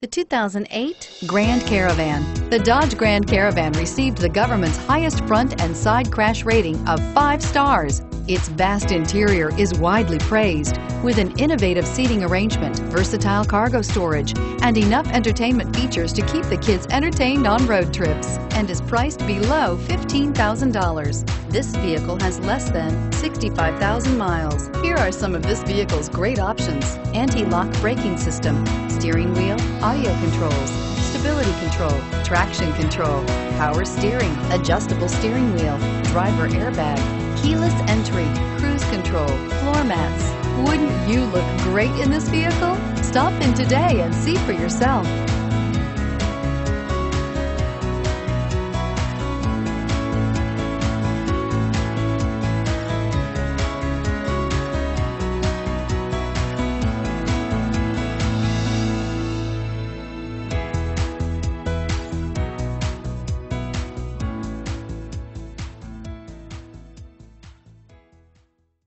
The 2008 Grand Caravan. The Dodge Grand Caravan received the government's highest front and side crash rating of five stars. Its vast interior is widely praised, with an innovative seating arrangement, versatile cargo storage, and enough entertainment features to keep the kids entertained on road trips, and is priced below $15,000. This vehicle has less than 65,000 miles. Here are some of this vehicle's great options. Anti-lock braking system, steering wheel, audio controls, stability control, traction control, power steering, adjustable steering wheel, driver airbag, keyless entry, cruise control, floor mats. Wouldn't you look great in this vehicle? Stop in today and see for yourself.